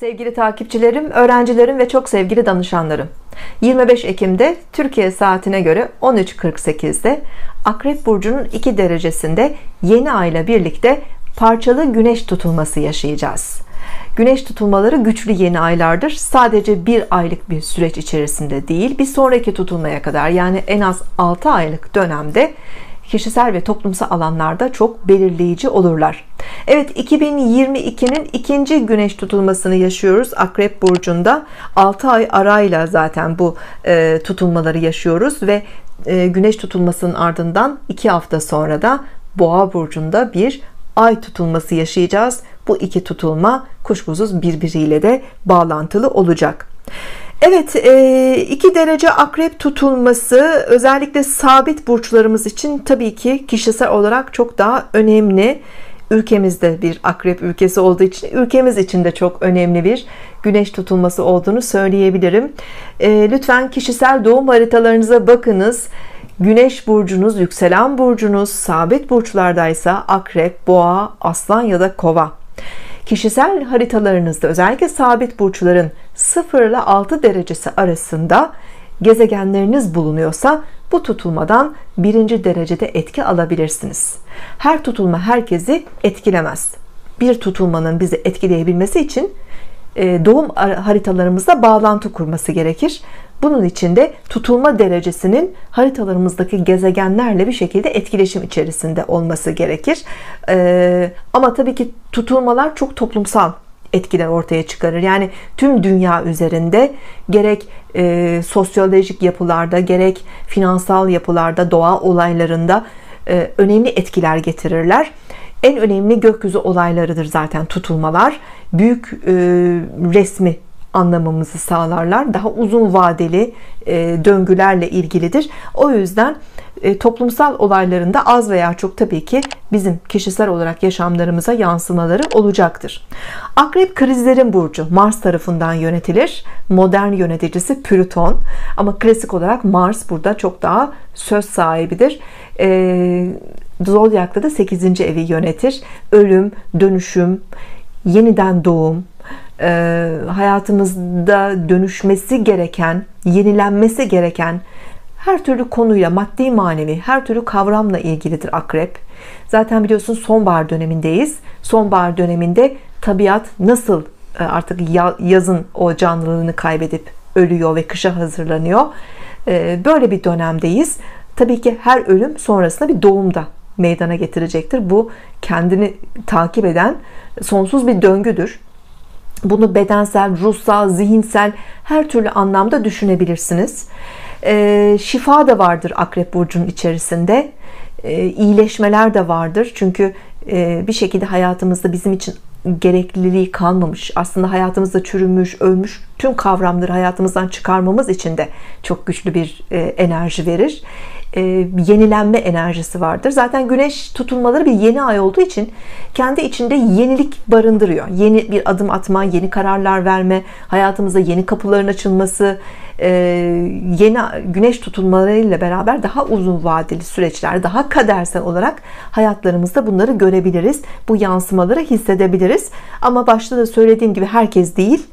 Sevgili takipçilerim, öğrencilerim ve çok sevgili danışanlarım. 25 Ekim'de Türkiye saatine göre 13.48'de Akrep Burcu'nun 2 derecesinde yeni ay ile birlikte parçalı güneş tutulması yaşayacağız. Güneş tutulmaları güçlü yeni aylardır. Sadece bir aylık bir süreç içerisinde değil, bir sonraki tutulmaya kadar yani en az 6 aylık dönemde kişisel ve toplumsal alanlarda çok belirleyici olurlar. Evet 2022'nin ikinci güneş tutulmasını yaşıyoruz Akrep Burcu'nda 6 ay arayla zaten bu e, tutulmaları yaşıyoruz ve e, güneş tutulmasının ardından 2 hafta sonra da Boğa Burcu'nda bir ay tutulması yaşayacağız. Bu iki tutulma kuşkusuz birbiriyle de bağlantılı olacak. Evet 2 e, derece akrep tutulması özellikle sabit burçlarımız için tabii ki kişisel olarak çok daha önemli. Ülkemizde bir akrep ülkesi olduğu için ülkemiz için de çok önemli bir güneş tutulması olduğunu söyleyebilirim. E, lütfen kişisel doğum haritalarınıza bakınız. Güneş burcunuz, yükselen burcunuz sabit burçlardaysa akrep, boğa, aslan ya da kova kişisel haritalarınızda özellikle sabit burçların 0 ile 6 derecesi arasında gezegenleriniz bulunuyorsa bu tutulmadan birinci derecede etki alabilirsiniz. Her tutulma herkesi etkilemez. Bir tutulmanın bizi etkileyebilmesi için doğum haritalarımızda bağlantı kurması gerekir. Bunun için de tutulma derecesinin haritalarımızdaki gezegenlerle bir şekilde etkileşim içerisinde olması gerekir. Ee, ama tabii ki tutulmalar çok toplumsal etkiler ortaya çıkarır. Yani tüm dünya üzerinde gerek e, sosyolojik yapılarda gerek finansal yapılarda doğa olaylarında e, önemli etkiler getirirler en önemli gökyüzü olaylarıdır zaten tutulmalar. Büyük e, resmi anlamamızı sağlarlar. Daha uzun vadeli e, döngülerle ilgilidir. O yüzden e, toplumsal olaylarında az veya çok tabii ki bizim kişisel olarak yaşamlarımıza yansımaları olacaktır. Akrep krizlerin burcu Mars tarafından yönetilir. Modern yöneticisi Plüton. Ama klasik olarak Mars burada çok daha söz sahibidir. E, Zodyak'ta da 8. evi yönetir. Ölüm dönüşüm yeniden doğum e, hayatımızda dönüşmesi gereken yenilenmesi gereken her türlü konuyla maddi manevi her türlü kavramla ilgilidir akrep. Zaten biliyorsun sonbahar dönemindeyiz. Sonbahar döneminde tabiat nasıl e, artık yazın o canlılığını kaybedip ölüyor ve kışa hazırlanıyor? E, böyle bir dönemdeyiz. Tabii ki her ölüm sonrasında bir doğum da meydana getirecektir bu kendini takip eden sonsuz bir döngüdür bunu bedensel, ruhsal, zihinsel her türlü anlamda düşünebilirsiniz. E, şifa da vardır Akrep Burcu'nun içerisinde. E, iyileşmeler de vardır. Çünkü e, bir şekilde hayatımızda bizim için gerekliliği kalmamış aslında hayatımızda çürümüş ölmüş tüm kavramları hayatımızdan çıkarmamız için de çok güçlü bir e, enerji verir e, yenilenme enerjisi vardır. Zaten güneş tutulmaları bir yeni ay olduğu için kendi içinde yenilik barındırıyor. Yeni bir adım atma yeni kararlar verme hayatımızda yeni kapıların açılması e, yeni güneş tutulmalarıyla beraber daha uzun vadeli süreçler daha kadersel olarak hayatlarımızda bunları görebiliriz bu yansımaları hissedebiliriz. Ama başta da söylediğim gibi herkes değil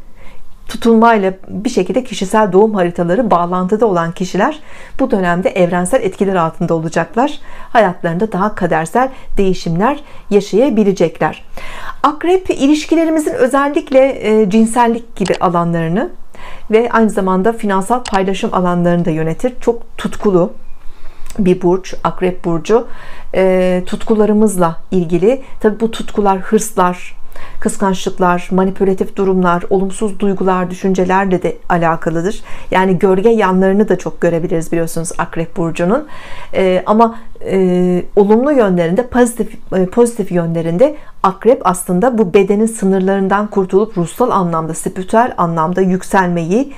tutulmayla bir şekilde kişisel doğum haritaları bağlantıda olan kişiler bu dönemde evrensel etkiler altında olacaklar. Hayatlarında daha kadersel değişimler yaşayabilecekler. Akrep ilişkilerimizin özellikle e, cinsellik gibi alanlarını ve aynı zamanda finansal paylaşım alanlarını da yönetir. Çok tutkulu bir burç akrep burcu. E, tutkularımızla ilgili. Tabi bu tutkular hırslar kıskançlıklar manipülatif durumlar olumsuz duygular düşüncelerle de alakalıdır. Yani gölge yanlarını da çok görebiliriz biliyorsunuz akrep burcunun. Ee, ama e, olumlu yönlerinde pozitif e, pozitif yönlerinde akrep aslında bu bedenin sınırlarından kurtulup ruhsal anlamda spiritüel anlamda yükselmeyi e,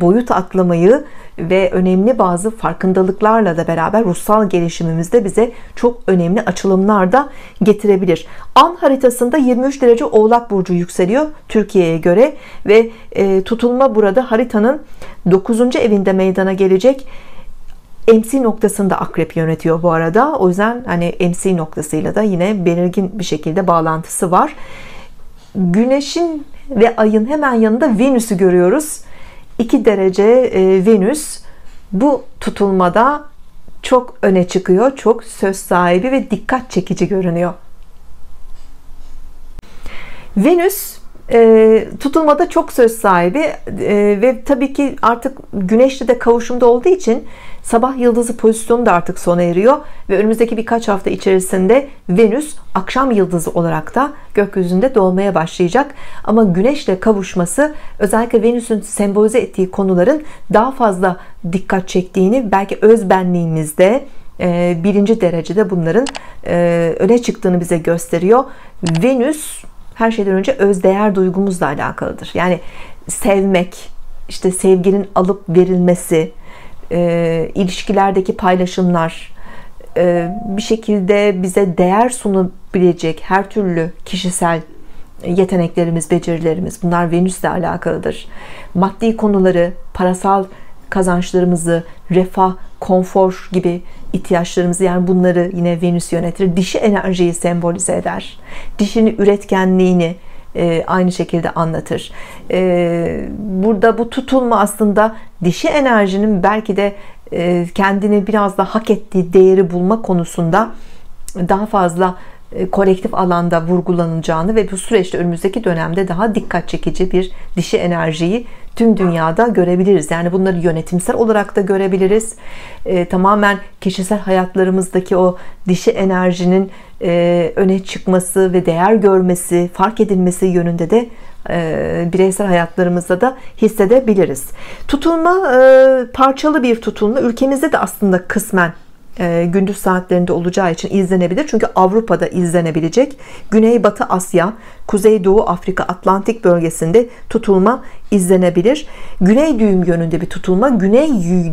boyut atlamayı ve önemli bazı farkındalıklarla da beraber ruhsal gelişimimizde bize çok önemli açılımlar da getirebilir. An haritasında 23 derece Oğlak burcu yükseliyor Türkiye'ye göre ve e, tutulma burada haritanın 9. evinde meydana gelecek. MC noktasında akrep yönetiyor bu arada. O yüzden hani MC noktasıyla da yine belirgin bir şekilde bağlantısı var. Güneşin ve ayın hemen yanında Venüs'ü görüyoruz 2 derece e, Venüs bu tutulmada çok öne çıkıyor çok söz sahibi ve dikkat çekici görünüyor. Venüs e, tutulmada çok söz sahibi e, ve tabii ki artık güneşli de kavuşumda olduğu için sabah yıldızı pozisyonu da artık sona eriyor ve önümüzdeki birkaç hafta içerisinde Venüs akşam yıldızı olarak da gökyüzünde doğmaya başlayacak. Ama güneşle kavuşması özellikle Venüs'ün sembolize ettiği konuların daha fazla dikkat çektiğini belki özbenliğimizde e, birinci derecede bunların e, öne çıktığını bize gösteriyor. Venüs her şeyden önce özdeğer duygumuzla alakalıdır. Yani sevmek, işte sevginin alıp verilmesi, e, ilişkilerdeki paylaşımlar, e, bir şekilde bize değer sunabilecek her türlü kişisel yeteneklerimiz, becerilerimiz bunlar Venüs'le alakalıdır. Maddi konuları, parasal kazançlarımızı, refah, konfor gibi ihtiyaçlarımızı yani bunları yine Venüs yönetir. Dişi enerjiyi sembolize eder. Dişini üretkenliğini e, aynı şekilde anlatır. E, burada bu tutulma aslında dişi enerjinin belki de e, kendini biraz da hak ettiği değeri bulma konusunda daha fazla kolektif alanda vurgulanacağını ve bu süreçte önümüzdeki dönemde daha dikkat çekici bir dişi enerjiyi tüm dünyada görebiliriz. Yani bunları yönetimsel olarak da görebiliriz. E, tamamen kişisel hayatlarımızdaki o dişi enerjinin e, öne çıkması ve değer görmesi, fark edilmesi yönünde de e, bireysel hayatlarımızda da hissedebiliriz. Tutulma e, parçalı bir tutulma. Ülkemizde de aslında kısmen e, gündüz saatlerinde olacağı için izlenebilir. Çünkü Avrupa'da izlenebilecek. Güneybatı Asya, Kuzeydoğu Afrika, Atlantik bölgesinde tutulma izlenebilir. Güney düğüm yönünde bir tutulma. Güney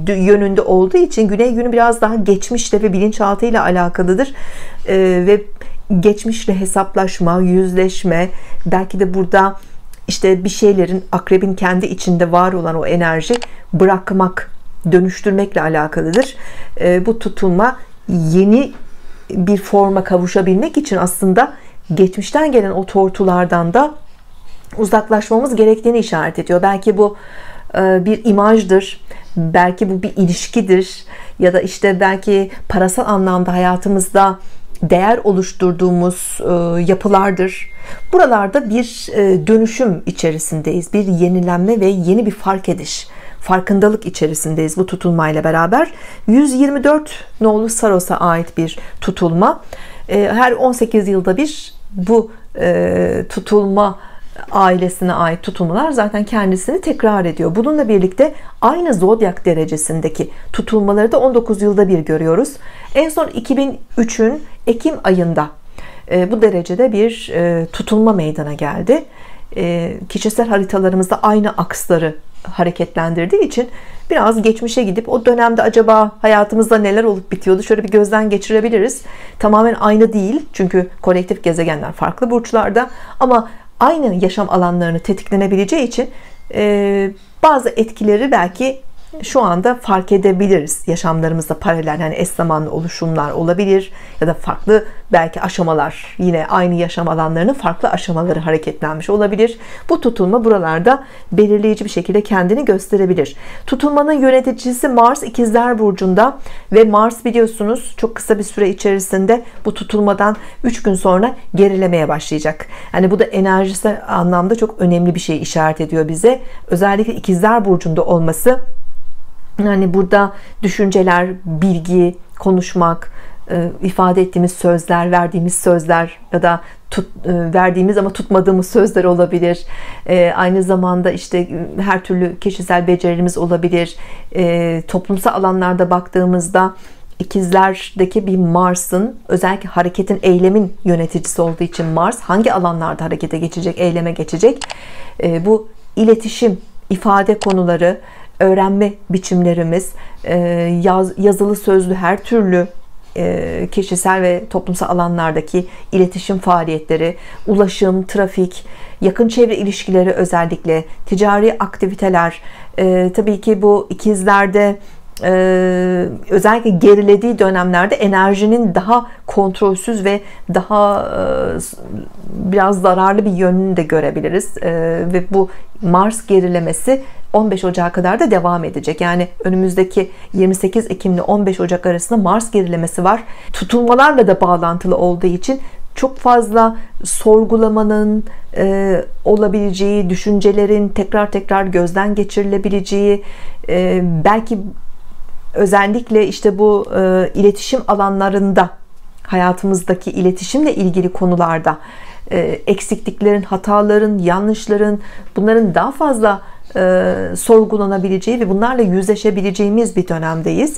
yönünde olduğu için güney günü biraz daha geçmişle ve bilinçaltı ile alakalıdır. E, ve geçmişle hesaplaşma, yüzleşme, belki de burada işte bir şeylerin akrebin kendi içinde var olan o enerji bırakmak dönüştürmekle alakalıdır. Ee, bu tutulma yeni bir forma kavuşabilmek için aslında geçmişten gelen o tortulardan da uzaklaşmamız gerektiğini işaret ediyor. Belki bu e, bir imajdır, belki bu bir ilişkidir ya da işte belki parasal anlamda hayatımızda değer oluşturduğumuz e, yapılardır. Buralarda bir e, dönüşüm içerisindeyiz. Bir yenilenme ve yeni bir fark ediş farkındalık içerisindeyiz bu tutulmayla beraber 124 nolu Saros'a ait bir tutulma ee, her 18 yılda bir bu e, tutulma ailesine ait tutulmalar zaten kendisini tekrar ediyor. Bununla birlikte aynı zodyak derecesindeki tutulmaları da 19 yılda bir görüyoruz. En son 2003'ün Ekim ayında e, bu derecede bir e, tutulma meydana geldi. Kişisel haritalarımızda aynı aksları hareketlendirdiği için biraz geçmişe gidip o dönemde acaba hayatımızda neler olup bitiyordu şöyle bir gözden geçirebiliriz. Tamamen aynı değil çünkü kolektif gezegenler farklı burçlarda ama aynı yaşam alanlarını tetiklenebileceği için e, bazı etkileri belki şu anda fark edebiliriz. Yaşamlarımızda paralel yani eş zamanlı oluşumlar olabilir ya da farklı belki aşamalar yine aynı yaşam alanlarının farklı aşamaları hareketlenmiş olabilir. Bu tutulma buralarda belirleyici bir şekilde kendini gösterebilir. Tutulmanın yöneticisi Mars ikizler burcunda ve Mars biliyorsunuz çok kısa bir süre içerisinde bu tutulmadan 3 gün sonra gerilemeye başlayacak. Yani bu da enerjisel anlamda çok önemli bir şey işaret ediyor bize. Özellikle ikizler burcunda olması yani burada düşünceler, bilgi, konuşmak, e, ifade ettiğimiz sözler, verdiğimiz sözler ya da tut, e, verdiğimiz ama tutmadığımız sözler olabilir. E, aynı zamanda işte her türlü kişisel becerilerimiz olabilir. Toplumsal alanlarda baktığımızda ikizlerdeki bir Mars'ın özellikle hareketin eylemin yöneticisi olduğu için Mars hangi alanlarda harekete geçecek, eyleme geçecek? Bu iletişim, ifade konuları, öğrenme biçimlerimiz, e, yazılı sözlü her türlü e, kişisel ve toplumsal alanlardaki iletişim faaliyetleri, ulaşım, trafik, yakın çevre ilişkileri özellikle, ticari aktiviteler, e, tabii ki bu ikizlerde e, özellikle gerilediği dönemlerde enerjinin daha kontrolsüz ve daha e, biraz zararlı bir yönünü de görebiliriz. E, ve bu Mars gerilemesi 15 Ocak'a kadar da devam edecek. Yani önümüzdeki 28 Ekim ile 15 Ocak arasında Mars gerilemesi var. Tutulmalarla da bağlantılı olduğu için çok fazla sorgulamanın e, olabileceği, düşüncelerin tekrar tekrar gözden geçirilebileceği, e, belki özellikle işte bu e, iletişim alanlarında hayatımızdaki iletişimle ilgili konularda e, eksikliklerin, hataların, yanlışların bunların daha fazla e, sorgulanabileceği ve bunlarla yüzleşebileceğimiz bir dönemdeyiz.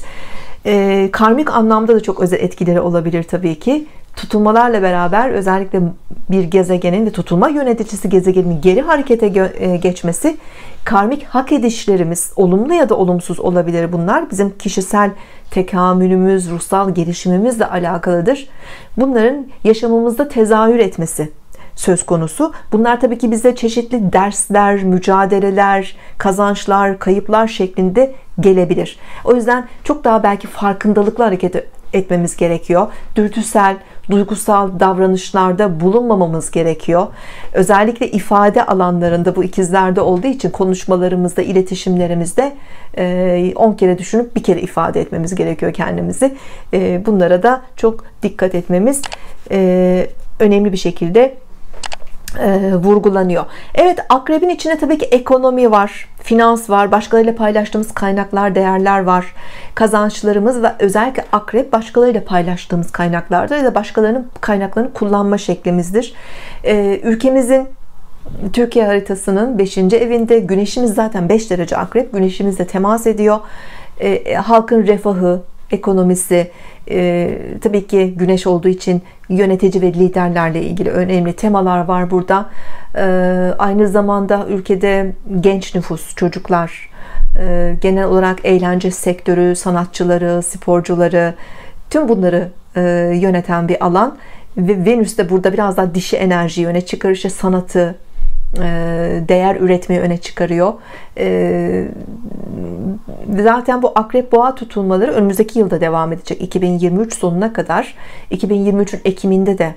E, karmik anlamda da çok özel etkileri olabilir tabii ki. Tutulmalarla beraber özellikle bir gezegenin ve tutulma yöneticisi gezegenin geri harekete e, geçmesi karmik hak edişlerimiz olumlu ya da olumsuz olabilir. Bunlar bizim kişisel tekamülümüz ruhsal gelişimimizle alakalıdır. Bunların yaşamımızda tezahür etmesi söz konusu. Bunlar tabii ki bize çeşitli dersler, mücadeleler, kazançlar, kayıplar şeklinde gelebilir. O yüzden çok daha belki farkındalıklı hareket etmemiz gerekiyor. Dürtüsel, duygusal davranışlarda bulunmamamız gerekiyor. Özellikle ifade alanlarında bu ikizlerde olduğu için konuşmalarımızda, iletişimlerimizde 10 kere düşünüp bir kere ifade etmemiz gerekiyor kendimizi. Bunlara da çok dikkat etmemiz önemli bir şekilde e, vurgulanıyor. Evet akrebin içinde tabii ki ekonomi var, finans var, başkalarıyla paylaştığımız kaynaklar, değerler var, kazançlarımız ve özellikle akrep başkalarıyla paylaştığımız kaynaklardır ya da başkalarının kaynaklarını kullanma şeklimizdir. E, ülkemizin Türkiye haritasının 5. evinde güneşimiz zaten 5 derece akrep güneşimizle temas ediyor. E, halkın refahı, ekonomisi, e, tabii ki güneş olduğu için yönetici ve liderlerle ilgili önemli temalar var burada. E, aynı zamanda ülkede genç nüfus, çocuklar, e, genel olarak eğlence sektörü, sanatçıları, sporcuları, tüm bunları e, yöneten bir alan. Ve Venüs de burada biraz daha dişi enerji öne çıkarışı, sanatı, e, değer üretmeyi öne çıkarıyor. Zaten bu akrep boğa tutulmaları önümüzdeki yılda devam edecek. 2023 sonuna kadar. 2023'ün Ekim'inde de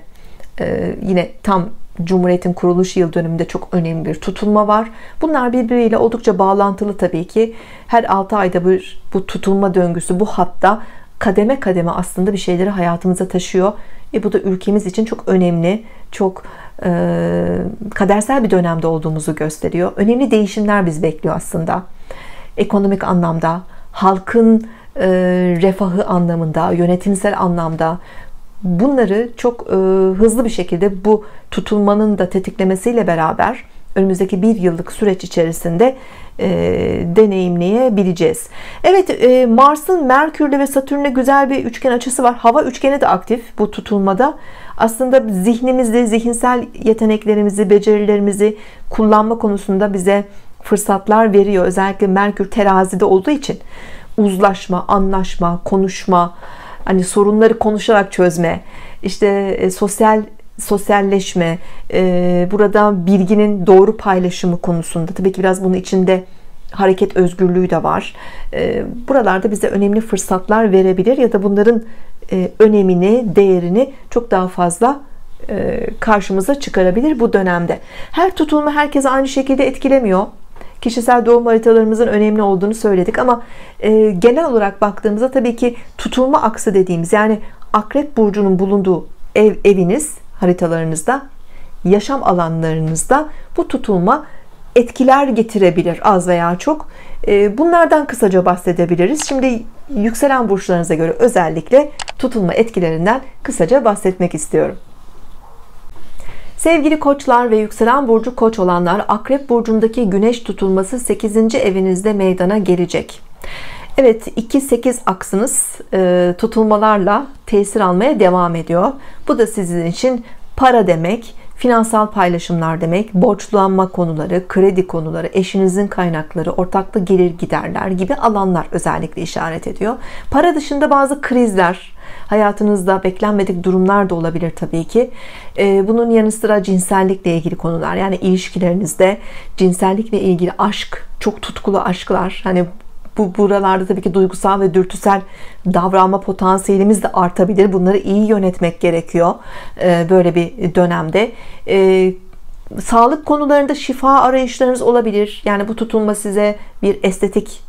e, yine tam Cumhuriyet'in kuruluş yıl dönümünde çok önemli bir tutulma var. Bunlar birbiriyle oldukça bağlantılı tabii ki. Her 6 ayda bir bu tutulma döngüsü bu hatta kademe kademe aslında bir şeyleri hayatımıza taşıyor. E bu da ülkemiz için çok önemli, çok e, kadersel bir dönemde olduğumuzu gösteriyor. Önemli değişimler biz bekliyor aslında. Ekonomik anlamda, halkın e, refahı anlamında, yönetimsel anlamda bunları çok e, hızlı bir şekilde bu tutulmanın da tetiklemesiyle beraber önümüzdeki bir yıllık süreç içerisinde e, deneyimleyebileceğiz. Evet e, Mars'ın Merkür'le ve Satürn'le güzel bir üçgen açısı var. Hava üçgeni de aktif bu tutulmada. Aslında zihnimizde zihinsel yeteneklerimizi, becerilerimizi kullanma konusunda bize fırsatlar veriyor. Özellikle Merkür terazide olduğu için uzlaşma, anlaşma, konuşma, hani sorunları konuşarak çözme, işte e, sosyal sosyalleşme, e, burada bilginin doğru paylaşımı konusunda tabii ki biraz bunun içinde hareket özgürlüğü de var. E, buralarda bize önemli fırsatlar verebilir ya da bunların önemini, değerini çok daha fazla karşımıza çıkarabilir bu dönemde. Her tutulma herkese aynı şekilde etkilemiyor. Kişisel doğum haritalarımızın önemli olduğunu söyledik. Ama genel olarak baktığımızda tabii ki tutulma aksı dediğimiz yani akrep burcunun bulunduğu ev eviniz haritalarınızda yaşam alanlarınızda bu tutulma etkiler getirebilir az veya çok. Ee, bunlardan kısaca bahsedebiliriz. Şimdi yükselen burçlarınıza göre özellikle tutulma etkilerinden kısaca bahsetmek istiyorum Sevgili koçlar ve yükselen burcu koç olanlar akrep burcundaki güneş tutulması 8. evinizde meydana gelecek Evet 2-8 aksınız e, tutulmalarla tesir almaya devam ediyor. Bu da sizin için para demek, finansal paylaşımlar demek, borçlanma konuları, kredi konuları, eşinizin kaynakları, ortaklı gelir giderler gibi alanlar özellikle işaret ediyor. Para dışında bazı krizler, hayatınızda beklenmedik durumlar da olabilir tabii ki. E, bunun yanı sıra cinsellikle ilgili konular, yani ilişkilerinizde cinsellikle ilgili aşk, çok tutkulu aşklar, hani bu buralarda tabii ki duygusal ve dürtüsel davranma potansiyelimiz de artabilir. Bunları iyi yönetmek gerekiyor e, böyle bir dönemde. E, sağlık konularında şifa arayışlarınız olabilir. Yani bu tutulma size bir estetik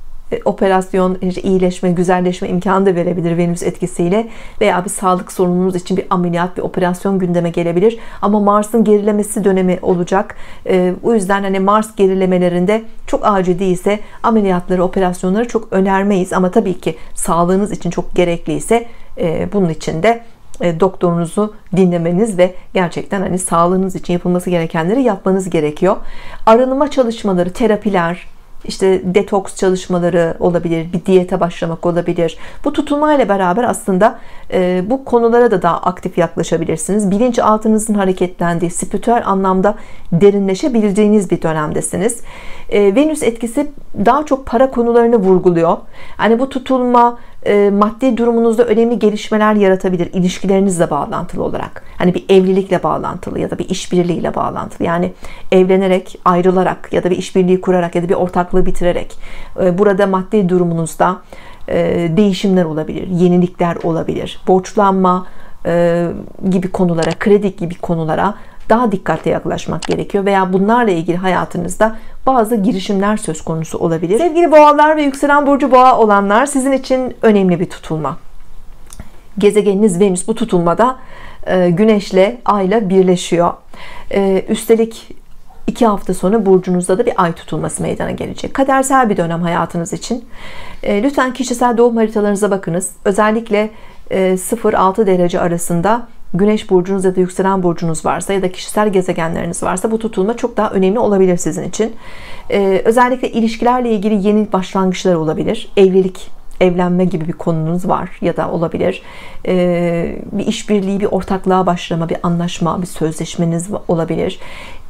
operasyon, iyileşme, güzelleşme imkanı da verebilir Venüs etkisiyle veya bir sağlık sorununuz için bir ameliyat, bir operasyon gündeme gelebilir. Ama Mars'ın gerilemesi dönemi olacak. E, o yüzden hani Mars gerilemelerinde çok acil değilse ameliyatları, operasyonları çok önermeyiz. Ama tabii ki sağlığınız için çok gerekliyse e, bunun için de doktorunuzu dinlemeniz ve gerçekten hani sağlığınız için yapılması gerekenleri yapmanız gerekiyor. Arınma çalışmaları, terapiler, işte detoks çalışmaları olabilir, bir diyete başlamak olabilir. Bu tutulmayla beraber aslında e, bu konulara da daha aktif yaklaşabilirsiniz. Bilinçaltınızın hareketlendiği, spiritüel anlamda derinleşebileceğiniz bir dönemdesiniz. E, Venüs etkisi daha çok para konularını vurguluyor. Hani bu tutulma e, maddi durumunuzda önemli gelişmeler yaratabilir ilişkilerinizle bağlantılı olarak. Hani bir evlilikle bağlantılı ya da bir işbirliğiyle bağlantılı. Yani evlenerek, ayrılarak ya da bir işbirliği kurarak ya da bir ortaklığı bitirerek e, burada maddi durumunuzda e, değişimler olabilir, yenilikler olabilir. Borçlanma gibi konulara, kredi gibi konulara daha dikkatli yaklaşmak gerekiyor veya bunlarla ilgili hayatınızda bazı girişimler söz konusu olabilir. Sevgili boğalar ve yükselen burcu boğa olanlar sizin için önemli bir tutulma. Gezegeniniz Venüs bu tutulmada e, Güneşle Ay'la birleşiyor. E, üstelik iki hafta sonra burcunuzda da bir ay tutulması meydana gelecek. Kadersel bir dönem hayatınız için. E, lütfen kişisel doğum haritalarınıza bakınız. Özellikle 0-6 derece arasında Güneş burcunuz ya da yükselen burcunuz varsa ya da kişisel gezegenleriniz varsa bu tutulma çok daha önemli olabilir sizin için. Ee, özellikle ilişkilerle ilgili yeni başlangıçlar olabilir. Evlilik evlenme gibi bir konunuz var ya da olabilir. Ee, bir işbirliği bir ortaklığa başlama bir anlaşma bir sözleşmeniz olabilir.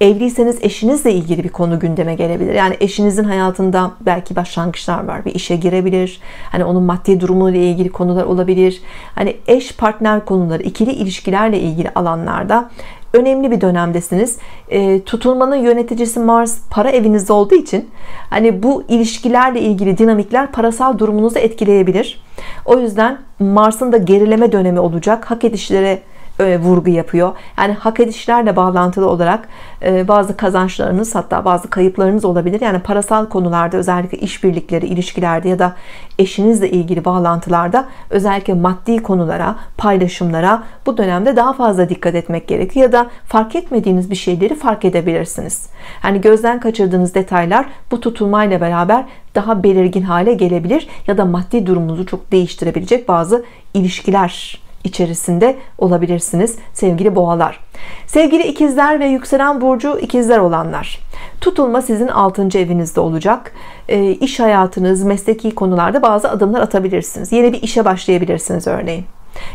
Evliyseniz eşinizle ilgili bir konu gündeme gelebilir. Yani eşinizin hayatında belki başlangıçlar var bir işe girebilir. Hani onun maddi durumuyla ilgili konular olabilir. Hani eş partner konuları ikili ilişkilerle ilgili alanlarda önemli bir dönemdesiniz. E, tutulmanın yöneticisi Mars para evinizde olduğu için hani bu ilişkilerle ilgili dinamikler parasal durumunuzu etkileyebilir. O yüzden Mars'ın da gerileme dönemi olacak. Hak edişlere e, vurgu yapıyor. Yani hak edişlerle bağlantılı olarak e, bazı kazançlarınız hatta bazı kayıplarınız olabilir. Yani parasal konularda özellikle işbirlikleri, ilişkilerde ya da eşinizle ilgili bağlantılarda özellikle maddi konulara, paylaşımlara bu dönemde daha fazla dikkat etmek gerekiyor ya da fark etmediğiniz bir şeyleri fark edebilirsiniz. Yani gözden kaçırdığınız detaylar bu tutulmayla beraber daha belirgin hale gelebilir ya da maddi durumunuzu çok değiştirebilecek bazı ilişkiler içerisinde olabilirsiniz sevgili boğalar. Sevgili ikizler ve yükselen burcu ikizler olanlar. Tutulma sizin 6. evinizde olacak. E, iş hayatınız, mesleki konularda bazı adımlar atabilirsiniz. Yeni bir işe başlayabilirsiniz örneğin.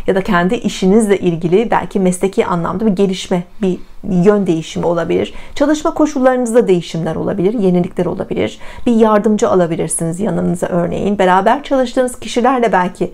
Ya da kendi işinizle ilgili belki mesleki anlamda bir gelişme, bir yön değişimi olabilir. Çalışma koşullarınızda değişimler olabilir, yenilikler olabilir. Bir yardımcı alabilirsiniz yanınıza örneğin. Beraber çalıştığınız kişilerle belki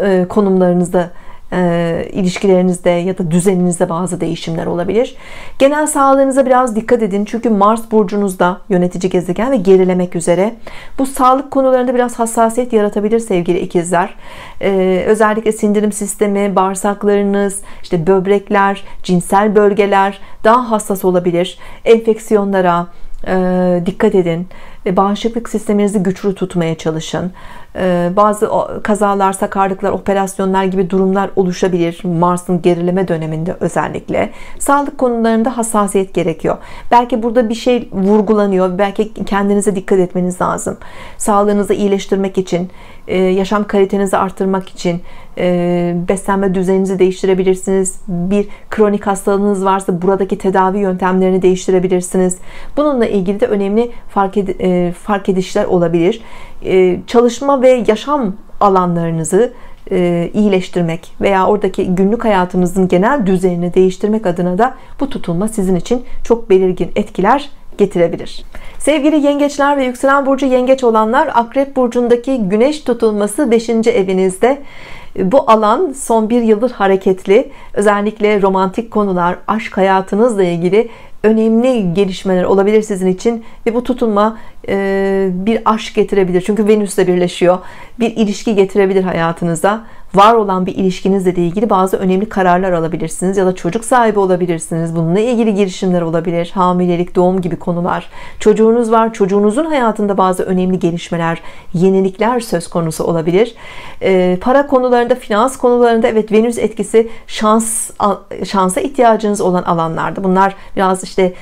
e, konumlarınızda e, ilişkilerinizde ya da düzeninizde bazı değişimler olabilir. Genel sağlığınıza biraz dikkat edin. Çünkü Mars burcunuzda yönetici gezegen ve gerilemek üzere. Bu sağlık konularında biraz hassasiyet yaratabilir sevgili ikizler. E, özellikle sindirim sistemi, bağırsaklarınız, işte böbrekler, cinsel bölgeler daha hassas olabilir. Enfeksiyonlara, e, dikkat edin. E, bağışıklık sisteminizi güçlü tutmaya çalışın. E, bazı kazalar, sakarlıklar, operasyonlar gibi durumlar oluşabilir. Mars'ın gerileme döneminde özellikle. Sağlık konularında hassasiyet gerekiyor. Belki burada bir şey vurgulanıyor. Belki kendinize dikkat etmeniz lazım. Sağlığınızı iyileştirmek için, yaşam kalitenizi arttırmak için beslenme düzeninizi değiştirebilirsiniz. Bir kronik hastalığınız varsa buradaki tedavi yöntemlerini değiştirebilirsiniz. Bununla ilgili de önemli fark, ed e, fark edişler olabilir. E, ve yaşam alanlarınızı e, iyileştirmek veya oradaki günlük hayatınızın genel düzenini değiştirmek adına da bu tutulma sizin için çok belirgin etkiler getirebilir. Sevgili yengeçler ve yükselen burcu yengeç olanlar Akrep burcundaki güneş tutulması 5. evinizde bu alan son bir yıldır hareketli. Özellikle romantik konular, aşk hayatınızla ilgili önemli gelişmeler olabilir sizin için ve bu tutulma e, bir aşk getirebilir. Çünkü Venüs'le birleşiyor. Bir ilişki getirebilir hayatınıza var olan bir ilişkinizle ilgili bazı önemli kararlar alabilirsiniz ya da çocuk sahibi olabilirsiniz. Bununla ilgili girişimler olabilir. Hamilelik doğum gibi konular. Çocuğunuz var. Çocuğunuzun hayatında bazı önemli gelişmeler yenilikler söz konusu olabilir. E, para konularında finans konularında evet Venüs etkisi şans şansa ihtiyacınız olan alanlarda. Bunlar biraz işte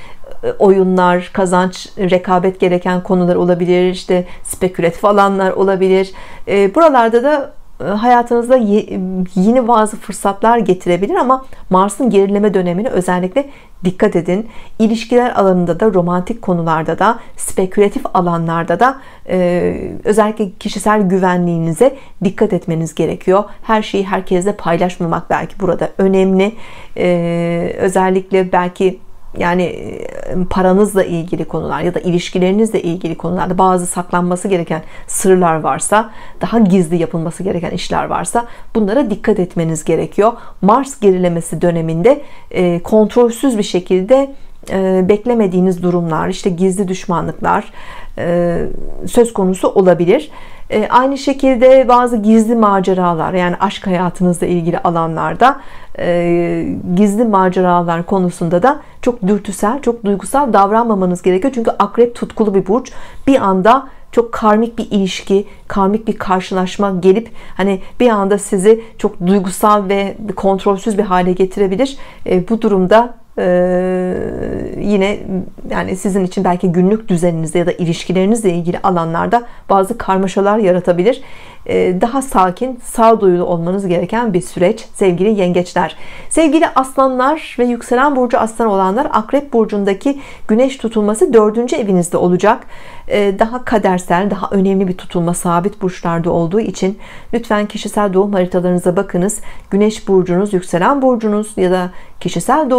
e, oyunlar, kazanç, rekabet gereken konular olabilir, işte spekülatif alanlar olabilir. E, buralarda da hayatınızda yeni bazı fırsatlar getirebilir ama Mars'ın gerileme dönemine özellikle dikkat edin. İlişkiler alanında da romantik konularda da spekülatif alanlarda da e, özellikle kişisel güvenliğinize dikkat etmeniz gerekiyor. Her şeyi herkesle paylaşmamak belki burada önemli. E, özellikle belki yani paranızla ilgili konular ya da ilişkilerinizle ilgili konularda bazı saklanması gereken sırlar varsa daha gizli yapılması gereken işler varsa bunlara dikkat etmeniz gerekiyor. Mars gerilemesi döneminde e, kontrolsüz bir şekilde beklemediğiniz durumlar işte gizli düşmanlıklar söz konusu olabilir. Aynı şekilde bazı gizli maceralar yani aşk hayatınızla ilgili alanlarda gizli maceralar konusunda da çok dürtüsel çok duygusal davranmamanız gerekiyor çünkü akrep tutkulu bir burç bir anda çok karmik bir ilişki, karmik bir karşılaşma gelip hani bir anda sizi çok duygusal ve kontrolsüz bir hale getirebilir. E, bu durumda ee, yine yani sizin için belki günlük düzeninizde ya da ilişkilerinizle ilgili alanlarda bazı karmaşalar yaratabilir. Ee, daha sakin, sağduyulu olmanız gereken bir süreç sevgili yengeçler. Sevgili aslanlar ve yükselen burcu aslan olanlar akrep burcundaki güneş tutulması dördüncü evinizde olacak. Ee, daha kadersel, daha önemli bir tutulma sabit burçlarda olduğu için lütfen kişisel doğum haritalarınıza bakınız. Güneş burcunuz, yükselen burcunuz ya da kişisel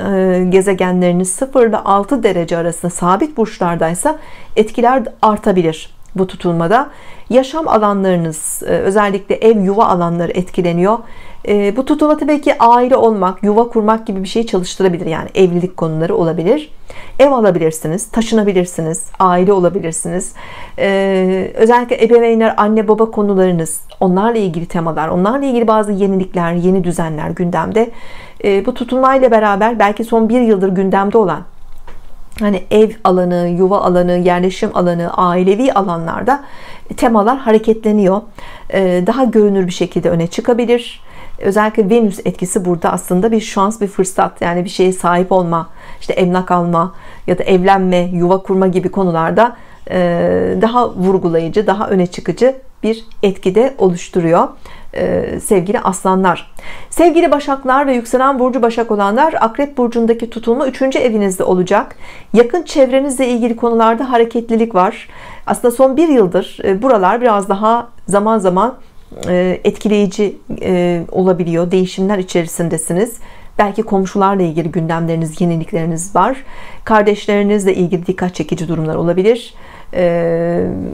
e, gezegenleriniz 0 ile 6 derece arasında sabit burçlardaysa etkiler artabilir bu tutulmada. Yaşam alanlarınız e, özellikle ev yuva alanları etkileniyor. E, bu tutulma tabii ki aile olmak yuva kurmak gibi bir şey çalıştırabilir. Yani evlilik konuları olabilir. Ev alabilirsiniz taşınabilirsiniz aile olabilirsiniz. Ee, özellikle ebeveynler anne baba konularınız onlarla ilgili temalar onlarla ilgili bazı yenilikler yeni düzenler gündemde. Bu tutulmayla beraber belki son bir yıldır gündemde olan hani ev alanı, yuva alanı, yerleşim alanı, ailevi alanlarda temalar hareketleniyor. Ee, daha görünür bir şekilde öne çıkabilir. Özellikle Venüs etkisi burada aslında bir şans, bir fırsat. Yani bir şeye sahip olma, işte emlak alma ya da evlenme, yuva kurma gibi konularda e, daha vurgulayıcı, daha öne çıkıcı bir etkide oluşturuyor sevgili aslanlar. Sevgili başaklar ve yükselen burcu başak olanlar akrep burcundaki tutulma 3. evinizde olacak. Yakın çevrenizle ilgili konularda hareketlilik var. Aslında son bir yıldır e, buralar biraz daha zaman zaman e, etkileyici olabiliyor. Değişimler içerisindesiniz. Belki komşularla ilgili gündemleriniz yenilikleriniz var. Kardeşlerinizle ilgili dikkat çekici durumlar olabilir.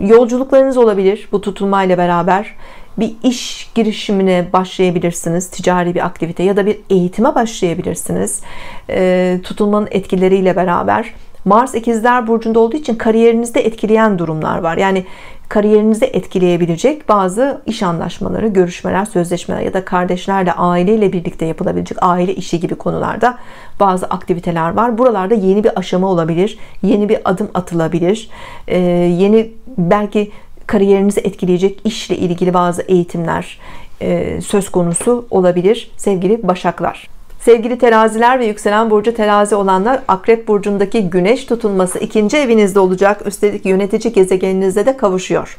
Yolculuklarınız olabilir bu tutulmayla beraber bir iş girişimine başlayabilirsiniz ticari bir aktivite ya da bir eğitime başlayabilirsiniz. E, tutulmanın etkileriyle beraber Mars ikizler burcunda olduğu için kariyerinizde etkileyen durumlar var. Yani kariyerinizi etkileyebilecek bazı iş anlaşmaları görüşmeler sözleşmeler ya da kardeşlerle aileyle birlikte yapılabilecek aile işi gibi konularda bazı aktiviteler var. Buralarda yeni bir aşama olabilir yeni bir adım atılabilir. Ee, yeni belki kariyerinizi etkileyecek işle ilgili bazı eğitimler e, söz konusu olabilir sevgili başaklar. Sevgili teraziler ve yükselen burcu terazi olanlar akrep burcundaki güneş tutulması ikinci evinizde olacak. Üstelik yönetici gezegeninizde de kavuşuyor.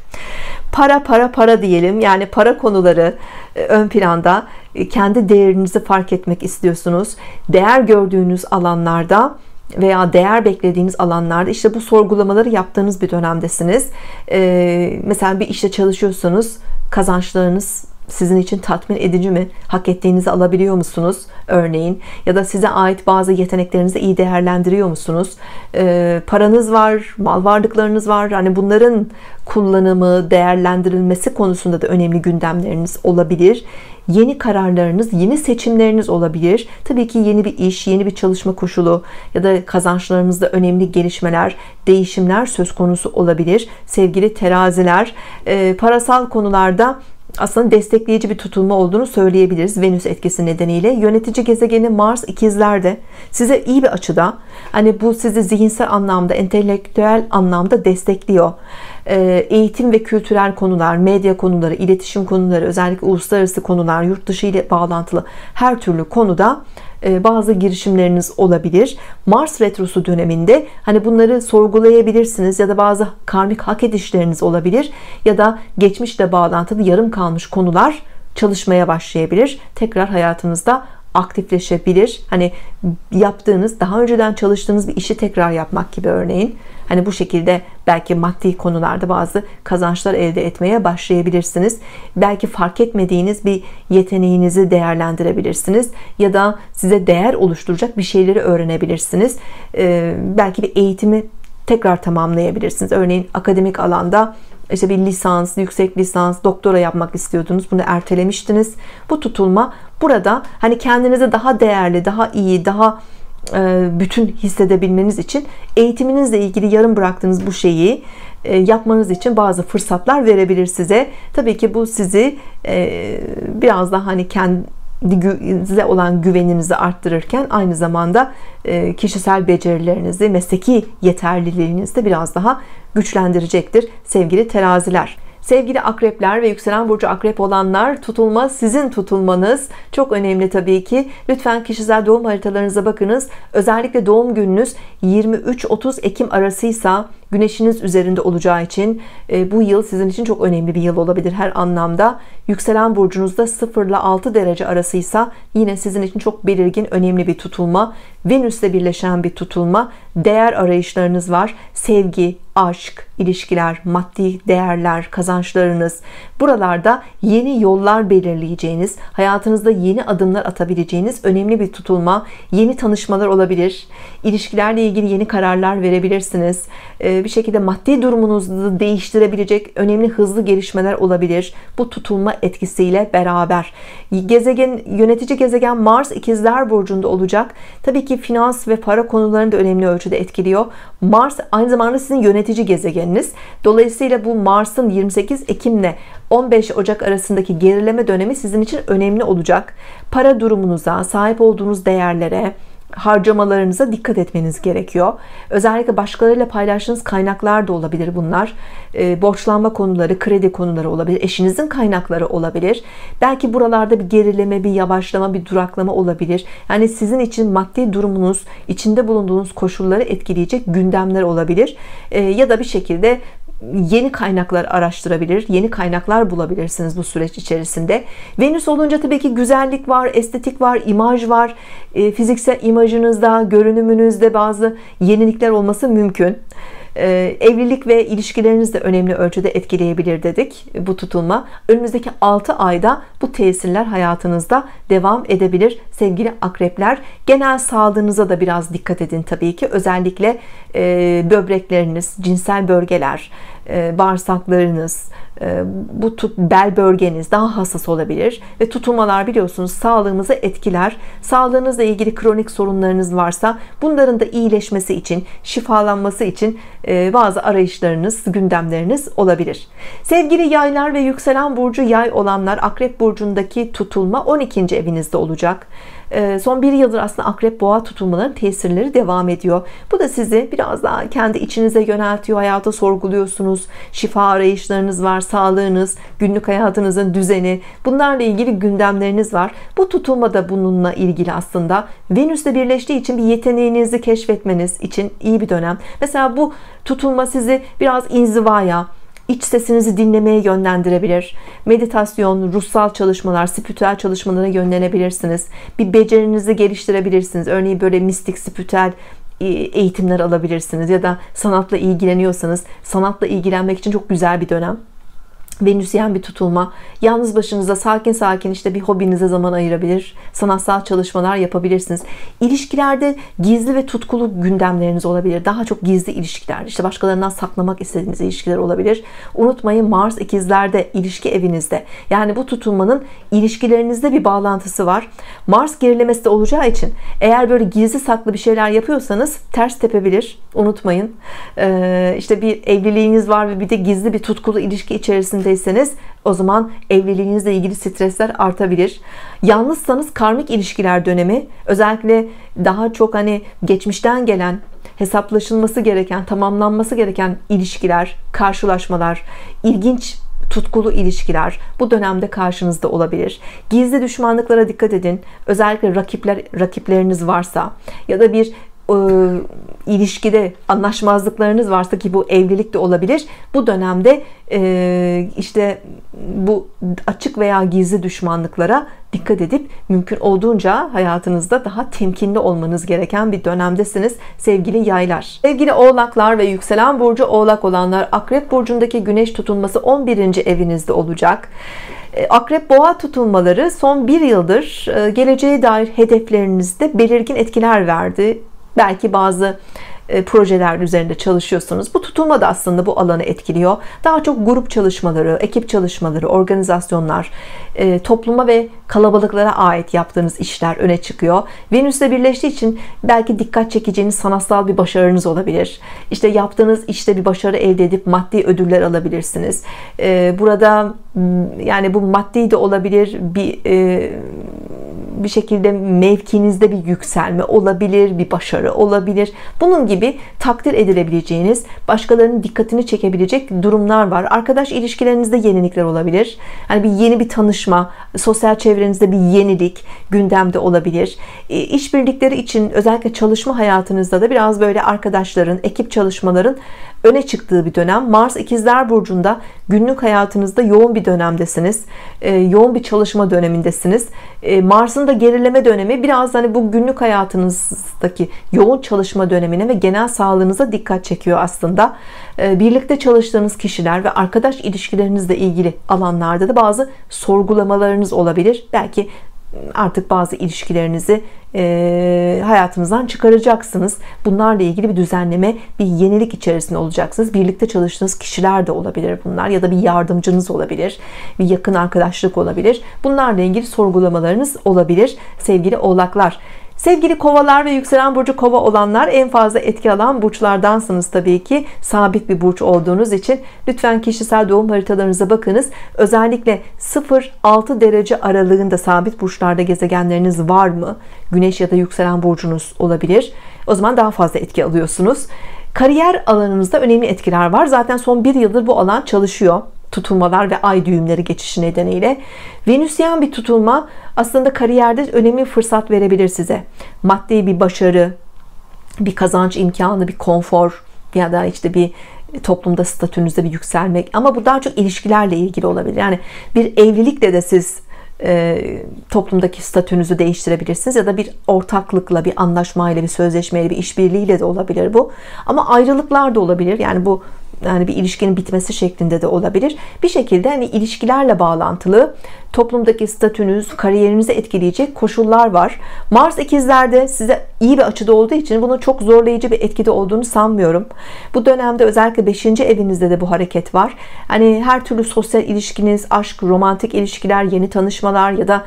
Para para para diyelim. Yani para konuları e, ön planda. E, kendi değerinizi fark etmek istiyorsunuz. Değer gördüğünüz alanlarda veya değer beklediğiniz alanlarda işte bu sorgulamaları yaptığınız bir dönemdesiniz. Ee, mesela bir işte çalışıyorsanız kazançlarınız sizin için tatmin edici mi? Hak ettiğinizi alabiliyor musunuz? Örneğin ya da size ait bazı yeteneklerinizi iyi değerlendiriyor musunuz? Ee, paranız var, mal varlıklarınız var. Hani bunların kullanımı, değerlendirilmesi konusunda da önemli gündemleriniz olabilir. Yeni kararlarınız, yeni seçimleriniz olabilir. Tabii ki yeni bir iş, yeni bir çalışma koşulu ya da kazançlarınızda önemli gelişmeler, değişimler söz konusu olabilir. Sevgili teraziler, e, parasal konularda aslında destekleyici bir tutulma olduğunu söyleyebiliriz Venüs etkisi nedeniyle. Yönetici gezegeni Mars ikizlerde. Size iyi bir açıda hani bu sizi zihinsel anlamda entelektüel anlamda destekliyor. Ee, eğitim ve kültürel konular medya konuları iletişim konuları özellikle uluslararası konular yurt dışı ile bağlantılı her türlü konuda bazı girişimleriniz olabilir. Mars retrosu döneminde hani bunları sorgulayabilirsiniz ya da bazı karmik hak edişleriniz olabilir ya da geçmişle bağlantılı yarım kalmış konular çalışmaya başlayabilir. Tekrar hayatınızda aktifleşebilir. Hani yaptığınız, daha önceden çalıştığınız bir işi tekrar yapmak gibi örneğin. Hani bu şekilde belki maddi konularda bazı kazançlar elde etmeye başlayabilirsiniz. Belki fark etmediğiniz bir yeteneğinizi değerlendirebilirsiniz ya da size değer oluşturacak bir şeyleri öğrenebilirsiniz. Ee, belki bir eğitimi tekrar tamamlayabilirsiniz. Örneğin akademik alanda işte bir lisans, yüksek lisans, doktora yapmak istiyordunuz. Bunu ertelemiştiniz. Bu tutulma burada hani kendinizi daha değerli, daha iyi, daha e, bütün hissedebilmeniz için eğitiminizle ilgili yarım bıraktığınız bu şeyi e, yapmanız için bazı fırsatlar verebilir size. Tabii ki bu sizi e, biraz daha hani kendi size olan güveninizi arttırırken aynı zamanda kişisel becerilerinizi, mesleki yeterliliğinizi de biraz daha güçlendirecektir sevgili teraziler. Sevgili akrepler ve yükselen burcu akrep olanlar tutulma sizin tutulmanız çok önemli tabii ki. Lütfen kişisel doğum haritalarınıza bakınız. Özellikle doğum gününüz 23-30 Ekim arasıysa güneşiniz üzerinde olacağı için e, bu yıl sizin için çok önemli bir yıl olabilir her anlamda. Yükselen burcunuzda 0 ile 6 derece arasıysa yine sizin için çok belirgin önemli bir tutulma. Venüs'le birleşen bir tutulma. Değer arayışlarınız var. Sevgi, aşk, ilişkiler, maddi değerler, kazançlarınız. Buralarda yeni yollar belirleyeceğiniz, hayatınızda yeni adımlar atabileceğiniz önemli bir tutulma, yeni tanışmalar olabilir. İlişkilerle ilgili yeni kararlar verebilirsiniz. Ee, bir şekilde maddi durumunuzu değiştirebilecek önemli hızlı gelişmeler olabilir. Bu tutulma etkisiyle beraber. Gezegen, yönetici gezegen Mars ikizler burcunda olacak. Tabii ki finans ve para konularını da önemli ölçüde etkiliyor. Mars aynı zamanda sizin yönetici gezegeniniz. Dolayısıyla bu Mars'ın 28 Ekim'le 15 Ocak arasındaki gerileme dönemi sizin için önemli olacak. Para durumunuza, sahip olduğunuz değerlere, harcamalarınıza dikkat etmeniz gerekiyor. Özellikle başkalarıyla paylaştığınız kaynaklar da olabilir bunlar. E, borçlanma konuları, kredi konuları olabilir. Eşinizin kaynakları olabilir. Belki buralarda bir gerileme, bir yavaşlama, bir duraklama olabilir. Yani sizin için maddi durumunuz, içinde bulunduğunuz koşulları etkileyecek gündemler olabilir. E, ya da bir şekilde yeni kaynaklar araştırabilir, yeni kaynaklar bulabilirsiniz bu süreç içerisinde. Venüs olunca tabii ki güzellik var, estetik var, imaj var. E, fiziksel imajınızda, görünümünüzde bazı yenilikler olması mümkün. Ee, evlilik ve ilişkileriniz de önemli ölçüde etkileyebilir dedik bu tutulma. Önümüzdeki 6 ayda bu tesirler hayatınızda devam edebilir sevgili akrepler. Genel sağlığınıza da biraz dikkat edin tabii ki. Özellikle e, böbrekleriniz, cinsel bölgeler, bağırsaklarınız, e, bu tut, bel bölgeniz daha hassas olabilir ve tutulmalar biliyorsunuz sağlığımızı etkiler. Sağlığınızla ilgili kronik sorunlarınız varsa bunların da iyileşmesi için, şifalanması için e, bazı arayışlarınız, gündemleriniz olabilir. Sevgili yaylar ve yükselen burcu yay olanlar Akrep burcundaki tutulma 12. evinizde olacak. Ee, son bir yıldır aslında akrep boğa tutulmaların tesirleri devam ediyor. Bu da sizi biraz daha kendi içinize yöneltiyor. Hayata sorguluyorsunuz. Şifa arayışlarınız var. Sağlığınız, günlük hayatınızın düzeni. Bunlarla ilgili gündemleriniz var. Bu tutulma da bununla ilgili aslında. Venüs'le birleştiği için bir yeteneğinizi keşfetmeniz için iyi bir dönem. Mesela bu tutulma sizi biraz inzivaya, iç sesinizi dinlemeye yönlendirebilir. Meditasyon, ruhsal çalışmalar, spiritüel çalışmalara yönlenebilirsiniz. Bir becerinizi geliştirebilirsiniz. Örneğin böyle mistik, spiritüel e, eğitimler alabilirsiniz ya da sanatla ilgileniyorsanız sanatla ilgilenmek için çok güzel bir dönem. Venüsyen bir tutulma. Yalnız başınıza sakin sakin işte bir hobinize zaman ayırabilir. Sanatsal çalışmalar yapabilirsiniz. İlişkilerde gizli ve tutkulu gündemleriniz olabilir. Daha çok gizli ilişkiler. işte başkalarından saklamak istediğiniz ilişkiler olabilir. Unutmayın Mars ikizlerde ilişki evinizde. Yani bu tutulmanın ilişkilerinizde bir bağlantısı var. Mars gerilemesi de olacağı için eğer böyle gizli saklı bir şeyler yapıyorsanız ters tepebilir. Unutmayın. Ee, işte bir evliliğiniz var ve bir de gizli bir tutkulu ilişki içerisinde içindeyseniz o zaman evliliğinizle ilgili stresler artabilir. Yalnızsanız karmik ilişkiler dönemi özellikle daha çok hani geçmişten gelen hesaplaşılması gereken, tamamlanması gereken ilişkiler, karşılaşmalar, ilginç tutkulu ilişkiler bu dönemde karşınızda olabilir. Gizli düşmanlıklara dikkat edin. Özellikle rakipler rakipleriniz varsa ya da bir e, ilişkide anlaşmazlıklarınız varsa ki bu evlilik de olabilir. Bu dönemde e, işte bu açık veya gizli düşmanlıklara dikkat edip mümkün olduğunca hayatınızda daha temkinli olmanız gereken bir dönemdesiniz sevgili yaylar. Sevgili oğlaklar ve yükselen burcu oğlak olanlar akrep burcundaki güneş tutulması 11. evinizde olacak. E, akrep boğa tutulmaları son bir yıldır e, geleceğe dair hedeflerinizde belirgin etkiler verdi belki bazı e, projeler üzerinde çalışıyorsunuz. Bu tutulma da aslında bu alanı etkiliyor. Daha çok grup çalışmaları, ekip çalışmaları, organizasyonlar, e, topluma ve kalabalıklara ait yaptığınız işler öne çıkıyor. Venüs'le birleştiği için belki dikkat çekeceğiniz sanatsal bir başarınız olabilir. İşte yaptığınız işte bir başarı elde edip maddi ödüller alabilirsiniz. E, burada yani bu maddi de olabilir, bir bir şekilde mevkinizde bir yükselme olabilir, bir başarı olabilir. Bunun gibi takdir edilebileceğiniz, başkalarının dikkatini çekebilecek durumlar var. Arkadaş ilişkilerinizde yenilikler olabilir. Yani bir yeni bir tanışma, sosyal çevrenizde bir yenilik gündemde olabilir. E, işbirlikleri için özellikle çalışma hayatınızda da biraz böyle arkadaşların, ekip çalışmaların öne çıktığı bir dönem. Mars ikizler burcunda günlük hayatınızda yoğun bir dönemdesiniz. E, yoğun bir çalışma dönemindesiniz. E, Mars'ın da gerileme dönemi biraz hani bu günlük hayatınızdaki yoğun çalışma dönemine ve genel sağlığınıza dikkat çekiyor aslında. E, birlikte çalıştığınız kişiler ve arkadaş ilişkilerinizle ilgili alanlarda da bazı sorgulamalarınız olabilir. Belki artık bazı ilişkilerinizi e, hayatınızdan çıkaracaksınız. Bunlarla ilgili bir düzenleme, bir yenilik içerisinde olacaksınız. Birlikte çalıştığınız kişiler de olabilir bunlar ya da bir yardımcınız olabilir, bir yakın arkadaşlık olabilir. Bunlarla ilgili sorgulamalarınız olabilir sevgili oğlaklar. Sevgili kovalar ve yükselen burcu kova olanlar en fazla etki alan burçlardansınız tabii ki. Sabit bir burç olduğunuz için lütfen kişisel doğum haritalarınıza bakınız. Özellikle 0-6 derece aralığında sabit burçlarda gezegenleriniz var mı? Güneş ya da yükselen burcunuz olabilir. O zaman daha fazla etki alıyorsunuz. Kariyer alanınızda önemli etkiler var. Zaten son bir yıldır bu alan çalışıyor tutulmalar ve ay düğümleri geçişi nedeniyle. Venüsyen bir tutulma aslında kariyerde önemli fırsat verebilir size. Maddi bir başarı bir kazanç imkanı bir konfor ya da işte bir toplumda statünüzde bir yükselmek ama bu daha çok ilişkilerle ilgili olabilir. Yani bir evlilikle de siz e, toplumdaki statünüzü değiştirebilirsiniz ya da bir ortaklıkla bir anlaşmayla bir sözleşmeyle bir işbirliğiyle de olabilir bu. Ama ayrılıklar da olabilir. Yani bu yani bir ilişkinin bitmesi şeklinde de olabilir. Bir şekilde hani ilişkilerle bağlantılı toplumdaki statünüz, kariyerinizi etkileyecek koşullar var. Mars ikizlerde size iyi bir açıda olduğu için bunun çok zorlayıcı bir etkide olduğunu sanmıyorum. Bu dönemde özellikle 5. evinizde de bu hareket var. Hani her türlü sosyal ilişkiniz, aşk, romantik ilişkiler, yeni tanışmalar ya da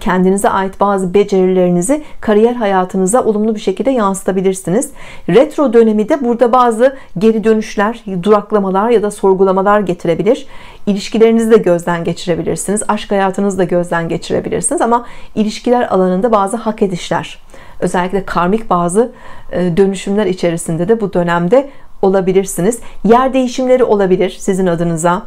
kendinize ait bazı becerilerinizi kariyer hayatınıza olumlu bir şekilde yansıtabilirsiniz. Retro dönemi de burada bazı geri dönüşler, duraklamalar ya da sorgulamalar getirebilir. İlişkilerinizi de gözden geçirebilirsiniz. Aşk hayatınızı da gözden geçirebilirsiniz ama ilişkiler alanında bazı hak edişler özellikle karmik bazı e, dönüşümler içerisinde de bu dönemde olabilirsiniz. Yer değişimleri olabilir sizin adınıza.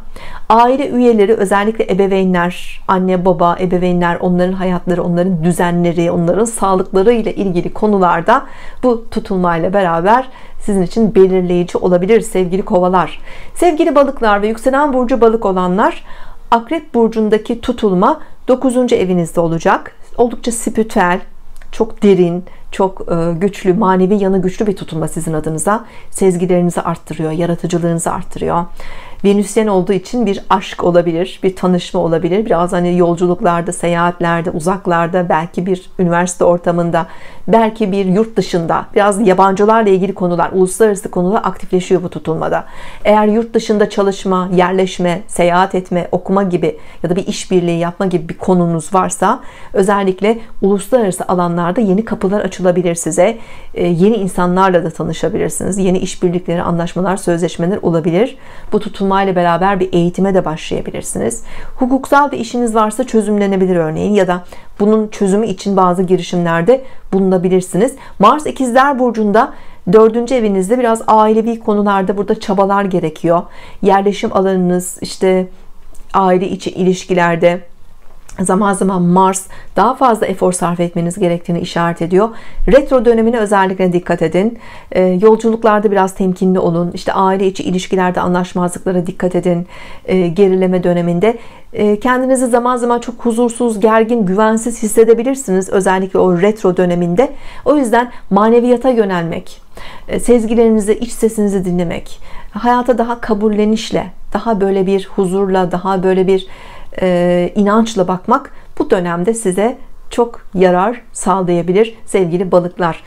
Aile üyeleri özellikle ebeveynler, anne baba, ebeveynler, onların hayatları, onların düzenleri, onların sağlıkları ile ilgili konularda bu tutulmayla beraber sizin için belirleyici olabilir sevgili kovalar. Sevgili balıklar ve yükselen burcu balık olanlar Akrep burcundaki tutulma 9. evinizde olacak. Oldukça spiritüel, çok derin, çok e, güçlü, manevi yanı güçlü bir tutulma sizin adınıza. Sezgilerinizi arttırıyor, yaratıcılığınızı arttırıyor. Venüsyen olduğu için bir aşk olabilir, bir tanışma olabilir. Biraz hani yolculuklarda, seyahatlerde, uzaklarda, belki bir üniversite ortamında, belki bir yurt dışında, biraz yabancılarla ilgili konular, uluslararası konular aktifleşiyor bu tutulmada. Eğer yurt dışında çalışma, yerleşme, seyahat etme, okuma gibi ya da bir işbirliği yapma gibi bir konunuz varsa özellikle uluslararası alanlarda yeni kapılar açılabilir size. Ee, yeni insanlarla da tanışabilirsiniz. Yeni işbirlikleri, anlaşmalar, sözleşmeler olabilir. Bu tutulmayla beraber bir eğitime de başlayabilirsiniz. Hukuksal bir işiniz varsa çözümlenebilir örneğin ya da bunun çözümü için bazı girişimlerde bulunabilirsiniz. Mars ikizler burcunda dördüncü evinizde biraz ailevi konularda burada çabalar gerekiyor. Yerleşim alanınız işte aile içi ilişkilerde zaman zaman Mars daha fazla efor sarf etmeniz gerektiğini işaret ediyor. Retro dönemine özellikle dikkat edin. Ee, yolculuklarda biraz temkinli olun. İşte aile içi ilişkilerde anlaşmazlıklara dikkat edin. Ee, gerileme döneminde ee, kendinizi zaman zaman çok huzursuz, gergin, güvensiz hissedebilirsiniz. Özellikle o retro döneminde. O yüzden maneviyata yönelmek, e, sezgilerinizi, iç sesinizi dinlemek, hayata daha kabullenişle, daha böyle bir huzurla, daha böyle bir e, inançla bakmak bu dönemde size çok yarar sağlayabilir sevgili balıklar